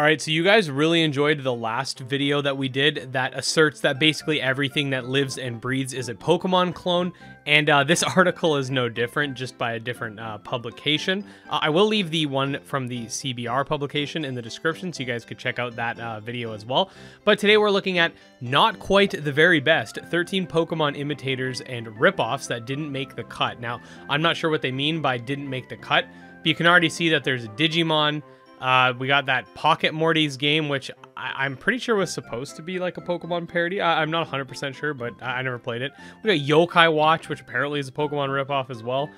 All right, so you guys really enjoyed the last video that we did that asserts that basically everything that lives and breathes is a Pokemon clone, and uh, this article is no different, just by a different uh, publication. Uh, I will leave the one from the CBR publication in the description, so you guys could check out that uh, video as well. But today we're looking at not quite the very best 13 Pokemon imitators and ripoffs that didn't make the cut. Now, I'm not sure what they mean by didn't make the cut, but you can already see that there's Digimon. Uh, we got that Pocket Mortys game, which I- am pretty sure was supposed to be like a Pokemon parody. I- am not 100% sure, but I-, I never played it. We got Yokai Watch, which apparently is a Pokemon ripoff as well.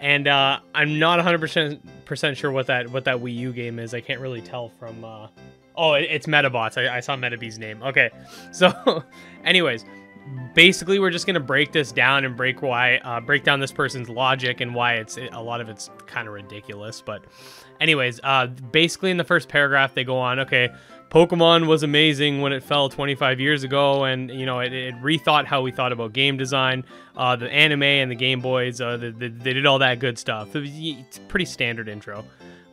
And uh, I'm not 100% sure what that what that Wii U game is. I can't really tell from. Uh... Oh, it- it's Metabots. I-, I saw Metabee's name. Okay, so, anyways, basically we're just gonna break this down and break why uh, break down this person's logic and why it's a lot of it's kind of ridiculous but anyways uh, basically in the first paragraph they go on okay pokemon was amazing when it fell 25 years ago and you know it, it rethought how we thought about game design uh, the anime and the game boys uh, the, the, they did all that good stuff. It's pretty standard intro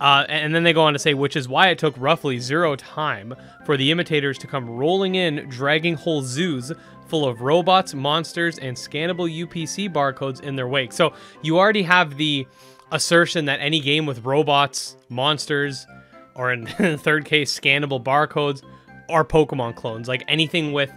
uh, and then they go on to say, which is why it took roughly zero time for the imitators to come rolling in, dragging whole zoos full of robots, monsters, and scannable UPC barcodes in their wake. So you already have the assertion that any game with robots, monsters, or in the third case, scannable barcodes are Pokemon clones. Like anything with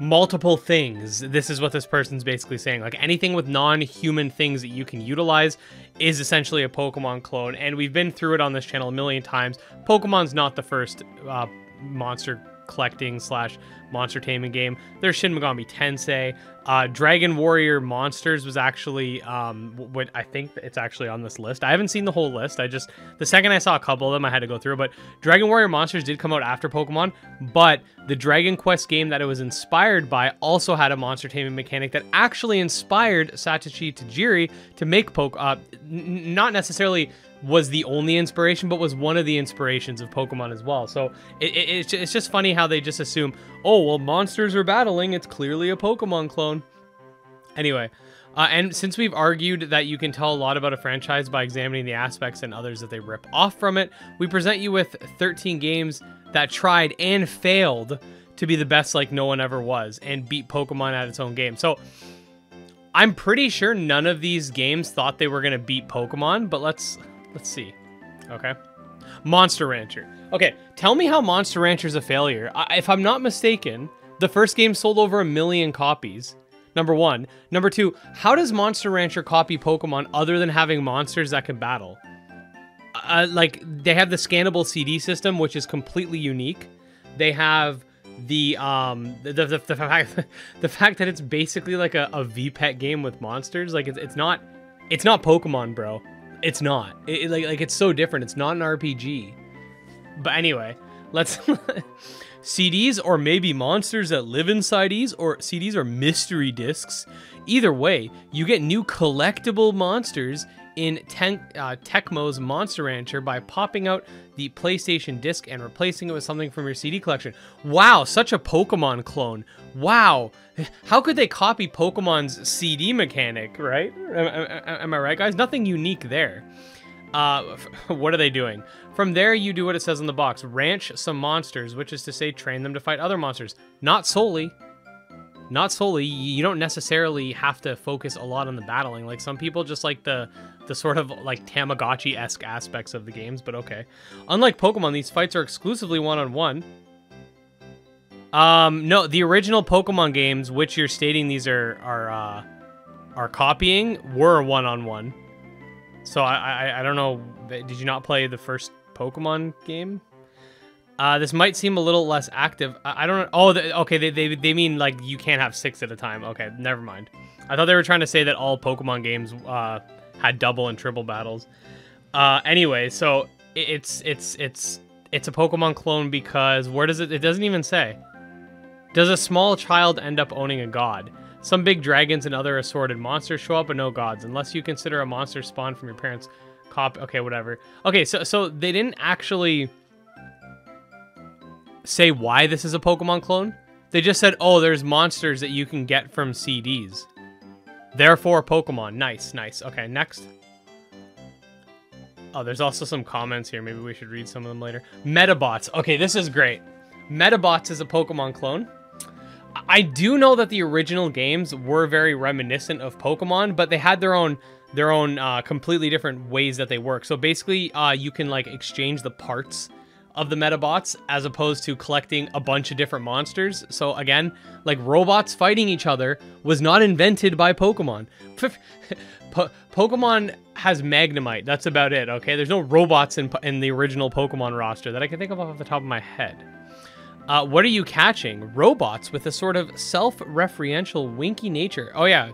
multiple things. This is what this person's basically saying. Like anything with non-human things that you can utilize is essentially a Pokemon clone. And we've been through it on this channel a million times. Pokemon's not the first uh, monster collecting slash monster taming game. There's Shin Megami Tensei. Uh, Dragon Warrior Monsters was actually um, what I think it's actually on this list. I haven't seen the whole list. I just the second I saw a couple of them, I had to go through. But Dragon Warrior Monsters did come out after Pokemon, but the Dragon Quest game that it was inspired by also had a monster taming mechanic that actually inspired Satoshi Tajiri to make Poke. Uh, n- not necessarily was the only inspiration, but was one of the inspirations of Pokemon as well. So it, it, it's just funny how they just assume, oh, well, monsters are battling. It's clearly a Pokemon clone. Anyway, uh, and since we've argued that you can tell a lot about a franchise by examining the aspects and others that they rip off from it, we present you with 13 games that tried and failed to be the best like no one ever was and beat Pokemon at its own game. So I'm pretty sure none of these games thought they were going to beat Pokemon, but let's Let's see. Okay. Monster Rancher. Okay, tell me how Monster Rancher is a failure. I, if I'm not mistaken, the first game sold over a million copies. Number one. Number two, how does Monster Rancher copy Pokemon other than having monsters that can battle? Uh, like, they have the scannable CD system, which is completely unique. They have the um the, the, the, fact the fact that it's basically like a, a VPET game with monsters like it's, it's not it's not Pokemon bro it's not. It, it, like like it's so different. It's not an RPG. But anyway, let's CDs or maybe monsters that live inside these or CDs or mystery discs. Either way, you get new collectible monsters in Ten- uh, Tecmo's Monster Rancher by popping out the PlayStation disc and replacing it with something from your CD collection. Wow, such a Pokemon clone. Wow, how could they copy Pokemon's CD mechanic, right? Am, am, am I right, guys? Nothing unique there. Uh, what are they doing? From there, you do what it says on the box. Ranch some monsters, which is to say train them to fight other monsters. Not solely. Not solely. You don't necessarily have to focus a lot on the battling. Like some people just like the the sort of like Tamagotchi-esque aspects of the games, but okay. Unlike Pokemon, these fights are exclusively one-on-one. Um, no, the original Pokemon games, which you're stating these are are uh, are copying, were one-on-one. So I, I I don't know. Did you not play the first Pokemon game? Uh, this might seem a little less active. I, I don't know. Oh, the, okay. They, they they mean like you can't have six at a time. Okay, never mind. I thought they were trying to say that all Pokemon games uh, had double and triple battles. Uh, anyway, so it's it's it's it's a Pokemon clone because where does it? It doesn't even say. Does a small child end up owning a god? Some big dragons and other assorted monsters show up, but no gods, unless you consider a monster spawned from your parents' cop. Okay, whatever. Okay, so so they didn't actually say why this is a Pokemon clone. They just said, oh, there's monsters that you can get from CDs. Therefore, Pokemon. Nice, nice. Okay, next. Oh, there's also some comments here. Maybe we should read some of them later. Metabots. Okay, this is great. Metabots is a Pokemon clone. I do know that the original games were very reminiscent of Pokemon, but they had their own their own uh, completely different ways that they work. So basically, uh, you can like exchange the parts of the Metabots as opposed to collecting a bunch of different monsters. So again, like robots fighting each other was not invented by Pokemon. po Pokemon has Magnemite. That's about it, okay? There's no robots in, in the original Pokemon roster that I can think of off the top of my head. Uh, what are you catching? Robots with a sort of self-referential winky nature. Oh yeah,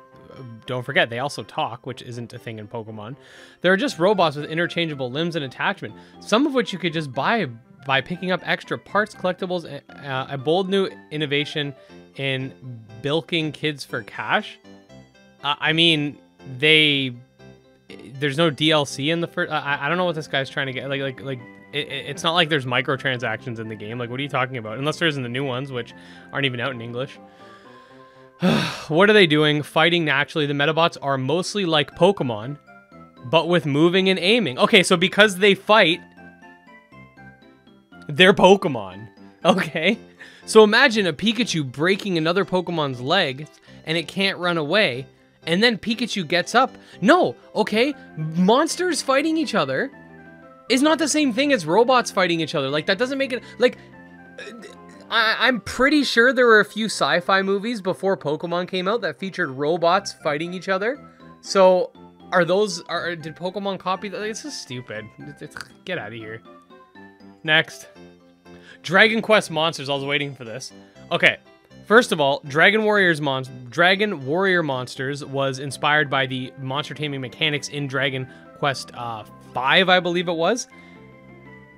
don't forget, they also talk, which isn't a thing in Pokemon. There are just robots with interchangeable limbs and attachment, some of which you could just buy by picking up extra parts, collectibles, uh, a bold new innovation in bilking kids for cash. Uh, I mean, they there's no DLC in the first. I, I don't know what this guy's trying to get. Like like like it, it's not like there's microtransactions in the game. Like what are you talking about? Unless there's in the new ones, which aren't even out in English. what are they doing? Fighting naturally. The Metabots are mostly like Pokemon, but with moving and aiming. Okay, so because they fight, they're Pokemon. Okay? So imagine a Pikachu breaking another Pokemon's leg and it can't run away, and then Pikachu gets up. No, okay? Monsters fighting each other is not the same thing as robots fighting each other. Like, that doesn't make it... Like, I, am pretty sure there were a few sci-fi movies before Pokemon came out that featured robots fighting each other. So, are those are did Pokemon copy that? This is stupid. Get out of here. Next, Dragon Quest monsters. I was waiting for this. Okay, first of all, Dragon Warriors mon Dragon Warrior monsters was inspired by the monster taming mechanics in Dragon Quest uh, Five, I believe it was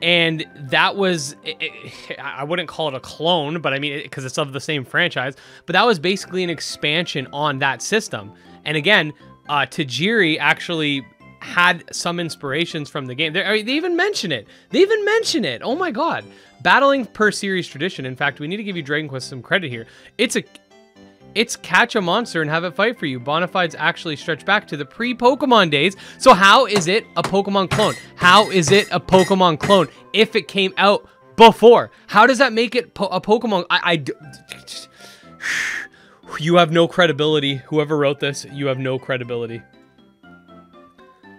and that was it, it, i wouldn't call it a clone but i mean because it, it's of the same franchise but that was basically an expansion on that system and again uh, tajiri actually had some inspirations from the game they, they even mention it they even mention it oh my god battling per series tradition in fact we need to give you dragon quest some credit here it's a it's catch a monster and have it fight for you. Bonafides actually stretch back to the pre-Pokemon days. So how is it a Pokemon clone? How is it a Pokemon clone if it came out before? How does that make it po a Pokemon? I, I, you have no credibility. Whoever wrote this, you have no credibility.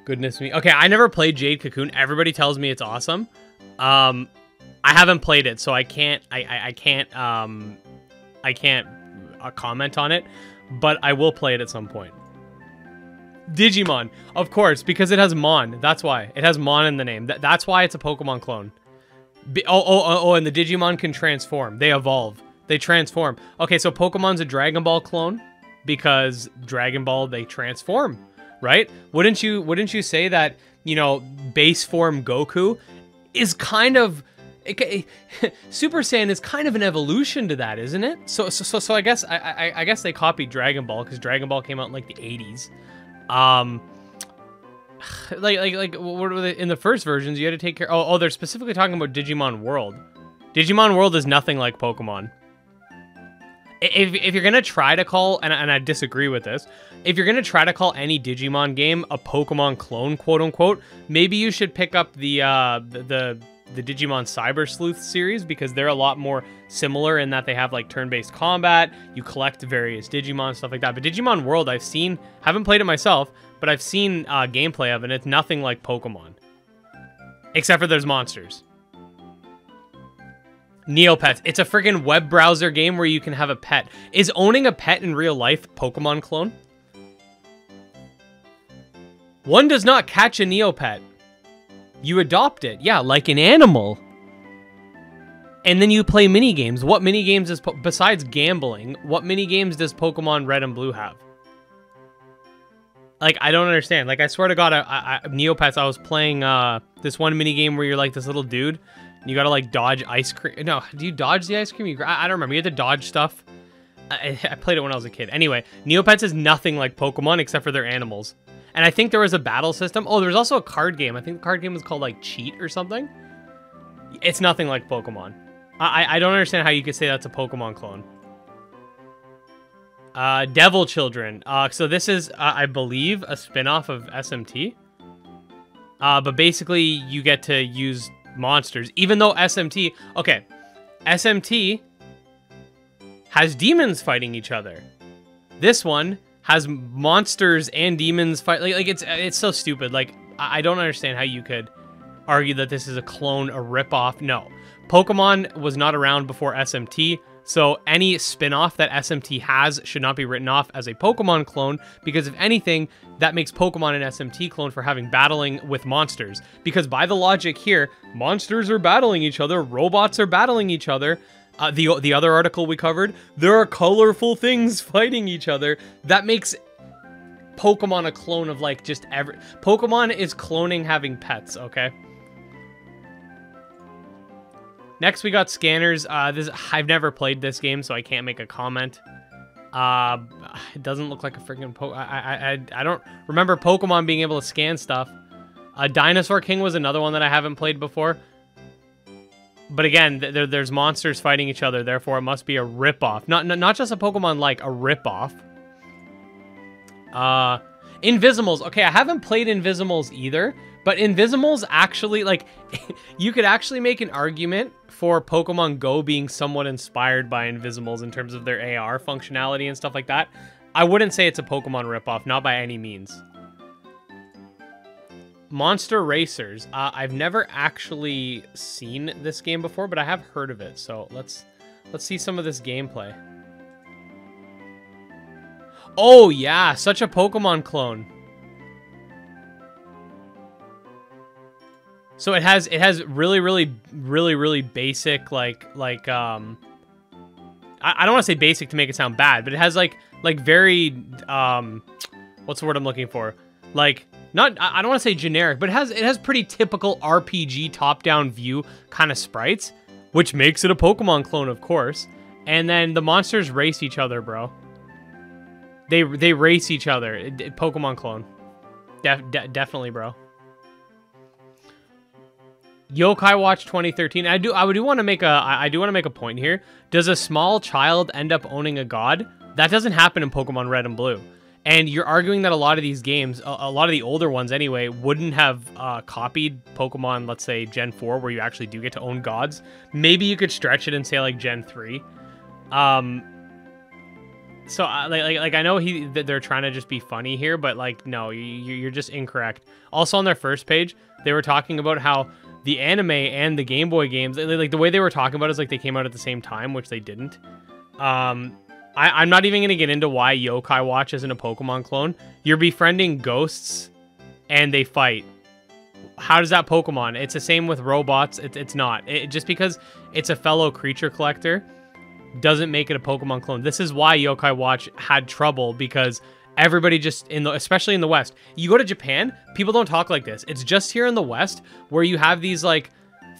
Goodness me. Okay, I never played Jade Cocoon. Everybody tells me it's awesome. Um, I haven't played it, so I can't. I, I, I can't. Um, I can't a comment on it, but I will play it at some point. Digimon, of course, because it has Mon. That's why. It has Mon in the name. That, that's why it's a Pokemon clone. Oh, oh, oh, oh, and the Digimon can transform. They evolve. They transform. Okay, so Pokemon's a Dragon Ball clone because Dragon Ball, they transform, right? Wouldn't you, wouldn't you say that, you know, base form Goku is kind of Super Saiyan is kind of an evolution to that, isn't it? So, so, so, so I guess I, I, I guess they copied Dragon Ball because Dragon Ball came out in like the '80s. Um, like, like, like, what were they, in the first versions? You had to take care. Oh, oh, they're specifically talking about Digimon World. Digimon World is nothing like Pokemon. If, if you're gonna try to call, and, and I disagree with this, if you're gonna try to call any Digimon game a Pokemon clone, quote unquote, maybe you should pick up the uh, the, the the Digimon Cyber Sleuth series because they're a lot more similar in that they have like turn-based combat, you collect various Digimon, stuff like that. But Digimon World, I've seen, haven't played it myself, but I've seen uh, gameplay of it, and it's nothing like Pokemon. Except for there's monsters. Neopets. It's a freaking web browser game where you can have a pet. Is owning a pet in real life Pokemon clone? One does not catch a Neopet. You adopt it, yeah, like an animal. And then you play mini games. What mini games is besides gambling? What mini games does Pokemon Red and Blue have? Like I don't understand. Like I swear to God, I, I, Neopets. I was playing uh, this one mini game where you're like this little dude. You gotta like dodge ice cream. No, do you dodge the ice cream? You, I, I don't remember. You had to dodge stuff. I, I played it when I was a kid. Anyway, Neopets is nothing like Pokemon except for their animals. And I think there was a battle system. Oh, there's also a card game. I think the card game was called like Cheat or something. It's nothing like Pokemon. I, I don't understand how you could say that's a Pokemon clone. Uh, Devil Children. Uh, so this is, uh, I believe, a spin-off of SMT. Uh, but basically, you get to use monsters, even though SMT. Okay, SMT has demons fighting each other. This one has monsters and demons fight. Like, like it's it's so stupid. Like I, I don't understand how you could argue that this is a clone, a ripoff. No, Pokemon was not around before SMT. So any spin-off that SMT has should not be written off as a Pokemon clone because if anything, that makes Pokemon an SMT clone for having battling with monsters. Because by the logic here, monsters are battling each other, robots are battling each other. Uh, the the other article we covered, there are colorful things fighting each other. That makes Pokemon a clone of like just every Pokemon is cloning having pets, okay? Next, we got Skannerz. Uh, this I've never played this game, so I can't make a comment. Uh, it doesn't look like a freaking po. I, I I I don't remember Pokemon being able to scan stuff. Uh, Dinosaur King was another one that I haven't played before. But again, th there, there's monsters fighting each other, therefore it must be a ripoff. Not not just a Pokemon like a ripoff. Uh, Invisimals. Okay, I haven't played Invisimals either, but Invisimals actually like you could actually make an argument for Pokemon Go being somewhat inspired by Invisimals in terms of their AR functionality and stuff like that. I wouldn't say it's a Pokemon ripoff, not by any means. Monster Racers. Uh, I've never actually seen this game before, but I have heard of it. So let's let's see some of this gameplay. Oh yeah, such a Pokemon clone. So it has it has really really really really basic like like um I, I don't want to say basic to make it sound bad, but it has like like very um what's the word I'm looking for? Like not I don't want to say generic, but it has it has pretty typical RPG top-down view kind of sprites, which makes it a Pokemon clone, of course. And then the monsters race each other, bro. They they race each other. Pokemon clone. De definitely, bro. Yokai Watch 2013. I do I do want to make a I do want to make a point here. Does a small child end up owning a god? That doesn't happen in Pokemon Red and Blue. And you're arguing that a lot of these games, a, a lot of the older ones anyway, wouldn't have uh, copied Pokemon, let's say Gen 4, where you actually do get to own gods. Maybe you could stretch it and say like Gen 3. Um, so uh, like, like, like I know he they're trying to just be funny here, but like no, you, you're just incorrect. Also on their first page, they were talking about how the anime and the Game Boy games, like the way they were talking about it is like they came out at the same time, which they didn't. Um, I, am not even going to get into why Yokai Watch isn't a Pokemon clone. You're befriending ghosts and they fight. How does that Pokemon? It's the same with robots. It, it's not. It, just because it's a fellow creature collector doesn't make it a Pokemon clone. This is why Yokai Watch had trouble because everybody just in the especially in the west. You go to japan people don't talk like this. It's just here in the west where you have these like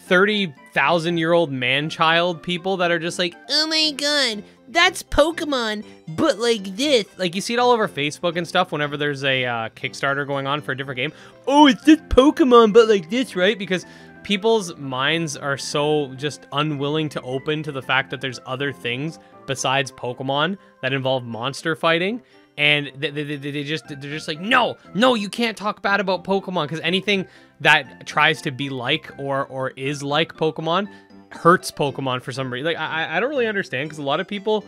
30,000 year old man child people that are just like oh my god that's pokemon but like this. Like you see it all over facebook and stuff whenever there's a uh, kickstarter going on for a different game. Oh it's just pokemon but like this right? Because people's minds are so just unwilling to open to the fact that there's other things besides pokemon that involve monster fighting and they, they, they, just they're just like no no you can't talk bad about pokemon. Because anything that tries to be like or or is like pokemon hurts pokemon for some reason. Like i i don't really understand because a lot of people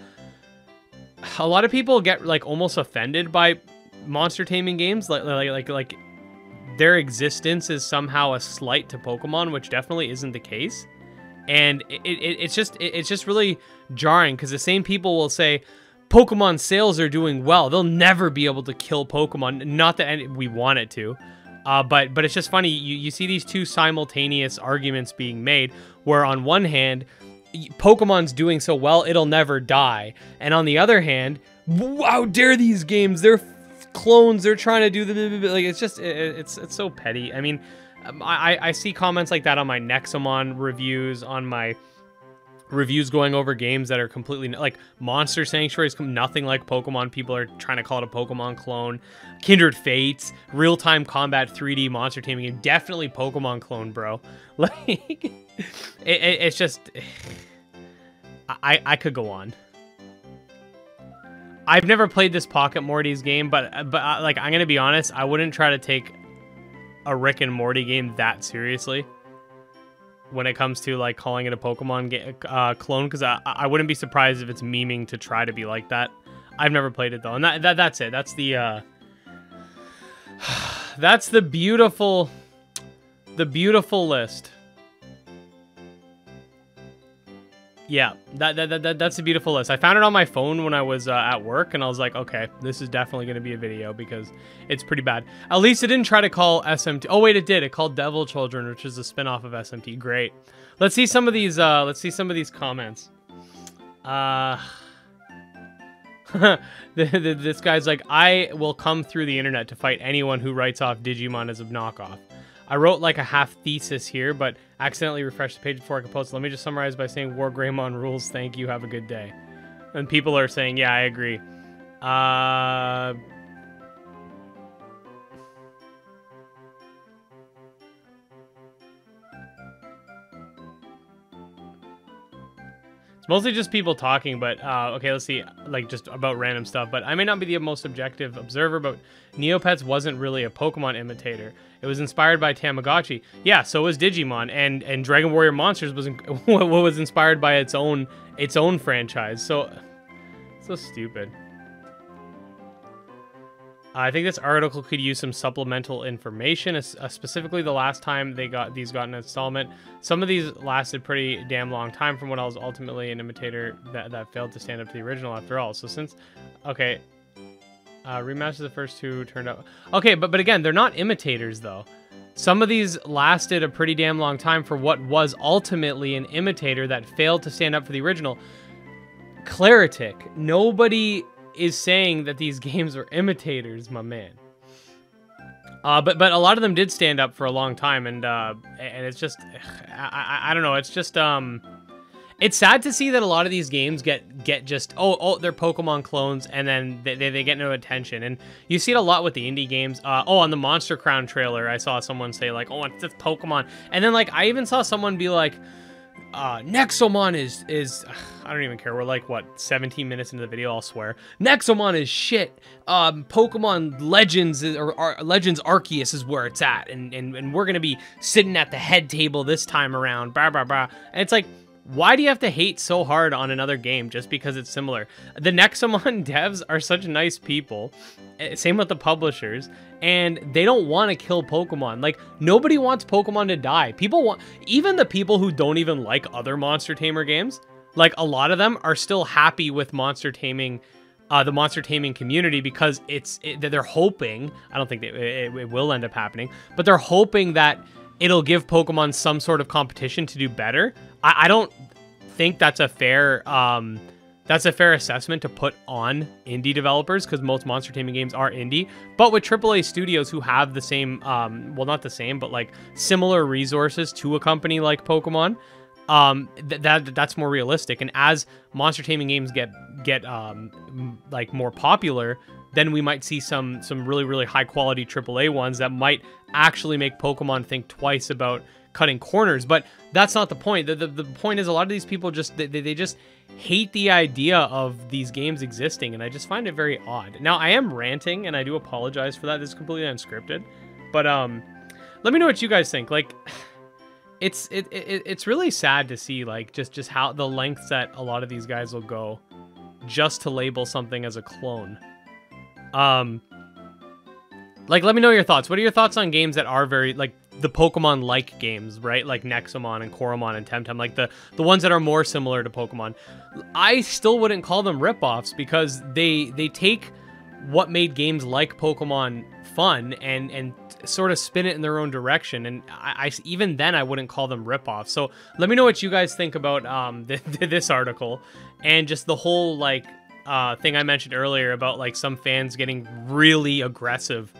a lot of people get like almost offended by monster taming games. Like like like like their existence is somehow a slight to pokemon which definitely isn't the case. And it, it it's just it, it's just really jarring because the same people will say Pokemon sales are doing well. They'll never be able to kill Pokemon. Not that any, we want it to. Uh, but but it's just funny. You, you see these two simultaneous arguments being made where on one hand, Pokemon's doing so well, it'll never die. And on the other hand, how dare these games? They're clones. They're trying to do the like. It's just it, it's it's so petty. I mean, um, I I see comments like that on my Nexomon reviews, on my reviews going over games that are completely like Monster Sanctuary is nothing like Pokemon. People are trying to call it a Pokemon clone. Kindred Fates, real time combat 3D monster taming game, definitely Pokemon clone, bro. Like, it, it, it's just, I I could go on. I've never played this Pocket Mortys game, but but uh, like I'm gonna be honest, I wouldn't try to take a Rick and Morty game that seriously when it comes to like calling it a Pokemon ga- uh, clone because I, I wouldn't be surprised if it's memeing to try to be like that. I've never played it though, and that, that that's it. That's the uh, that's the beautiful the beautiful list. Yeah, that, that, that, that's a beautiful list. I found it on my phone when I was uh, at work, and I was like, okay, this is definitely going to be a video because it's pretty bad. At least it didn't try to call SMT. Oh, wait, it did. It called Devil Children, which is a spinoff of SMT. Great. Let's see some of these, uh, let's see some of these comments. Uh... this guy's like, I will come through the internet to fight anyone who writes off Digimon as a knockoff. I wrote like a half thesis here, but accidentally refreshed the page before I could post. Let me just summarize by saying WarGreymon rules. Thank you. Have a good day. And people are saying, yeah, I agree. Uh, mostly just people talking, but uh, okay, let's see, like just about random stuff. But I may not be the most objective observer, but Neopets wasn't really a Pokemon imitator. It was inspired by Tamagotchi. Yeah, so was Digimon, and and Dragon Warrior Monsters was what was inspired by its own its own franchise. So so stupid. I think this article could use some supplemental information, uh, specifically the last time they got these got an installment. Some of these lasted pretty damn long time from what I was ultimately an imitator that, that failed to stand up to the original after all. So since, okay, uh, remaster the first two turned out. Okay, but, but again, they're not imitators though. Some of these lasted a pretty damn long time for what was ultimately an imitator that failed to stand up for the original. Claritic, nobody is saying that these games are imitators, my man. Uh, but but a lot of them did stand up for a long time, and uh, and it's just I, I, I don't know. It's just um, it's sad to see that a lot of these games get get just oh oh they're Pokemon clones, and then they, they, they get no attention. And you see it a lot with the indie games. Uh, oh, on the Monster Crown trailer, I saw someone say like, oh, it's just Pokemon, and then like I even saw someone be like uh, Nexomon is is I don't even care. We're like what 17 minutes into the video. I'll swear. Nexomon is shit. Um, Pokemon Legends or, or Legends Arceus is where it's at, and, and and we're gonna be sitting at the head table this time around. Blah blah blah. And it's like why do you have to hate so hard on another game just because it's similar? The Nexomon devs are such nice people. Eh, same with the publishers. And they don't want to kill Pokemon. Like, nobody wants Pokemon to die. People want, even the people who don't even like other Monster Tamer games, like a lot of them are still happy with Monster Taming uh, the monster taming community because it's it, they're hoping I don't think it, it, it, will end up happening, but they're hoping that it'll give Pokemon some sort of competition to do better. I, I don't think that's a fair um, that's a fair assessment to put on indie developers because most monster taming games are indie. But with AAA studios who have the same, um, well, not the same, but like similar resources to a company like Pokemon, um, th- that that's more realistic. And as monster taming games get get um, like more popular, then we might see some some really really high quality AAA ones that might actually make Pokemon think twice about cutting corners. But that's not the point. The, the, the point is a lot of these people just they, they just hate the idea of these games existing, and I just find it very odd. Now I am ranting, and I do apologize for that. This is completely unscripted, but um, let me know what you guys think. Like. It's it, it it's really sad to see like just just how the lengths that a lot of these guys will go just to label something as a clone. Um, like, let me know your thoughts. What are your thoughts on games that are very like the Pokemon-like games, right? Like Nexomon and Coromon and Temtem, like the the ones that are more similar to Pokemon. I still wouldn't call them ripoffs because they they take what made games like Pokemon fun and and sort of spin it in their own direction. And I, I even then I wouldn't call them ripoffs. So let me know what you guys think about um this article and just the whole like uh, thing I mentioned earlier about like some fans getting really aggressive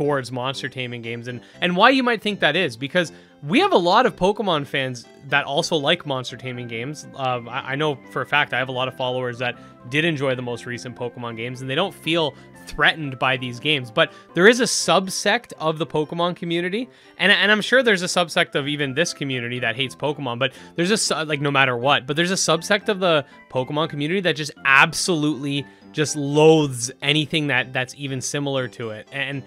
towards monster taming games and and why you might think that is because we have a lot of Pokemon fans that also like monster taming games. Uh, I, I, know for a fact I have a lot of followers that did enjoy the most recent Pokemon games and they don't feel threatened by these games. But there is a subsect of the Pokemon community, and, and I'm sure there's a subsect of even this community that hates Pokemon, but there's a, like, no matter what, but there's a subsect of the Pokemon community that just absolutely just loathes anything that that's even similar to it. And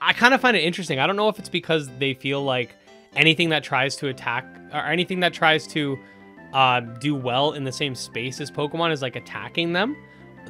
I kind of find it interesting. I don't know if it's because they feel like anything that tries to attack or anything that tries to uh, do well in the same space as Pokemon is like attacking them,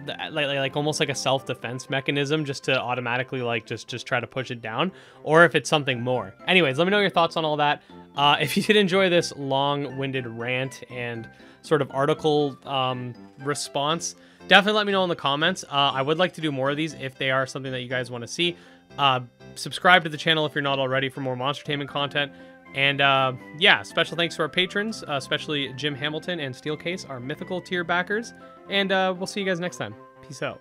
like, like, like almost like a self defense mechanism, just to automatically like just just try to push it down, or if it's something more. Anyways, let me know your thoughts on all that. Uh, if you did enjoy this long-winded rant and sort of article um, response, definitely let me know in the comments. Uh, I would like to do more of these if they are something that you guys want to see. Uh, subscribe to the channel if you're not already for more Monstertainment content. And uh, yeah, special thanks to our patrons, uh, especially Jim Hamilton and StealCase, our mythical tier backers. And uh, we'll see you guys next time. Peace out.